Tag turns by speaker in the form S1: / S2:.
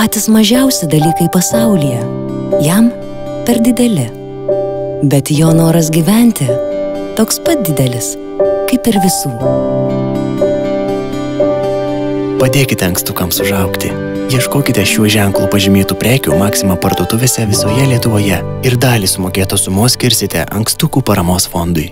S1: patys mažiausi dalykai pasaulyje. Jam per dideli. Bet jo noras gyventi toks pat didelis, kaip ir visų.
S2: Padėkite ankstukams užaukti. Ieškokite šiuo ženklu pažymėtų prekių Maxima parduotuvėse visoje Lietuvoje ir dalį sumokėtos sumos skirsite ankstukų paramos fondui.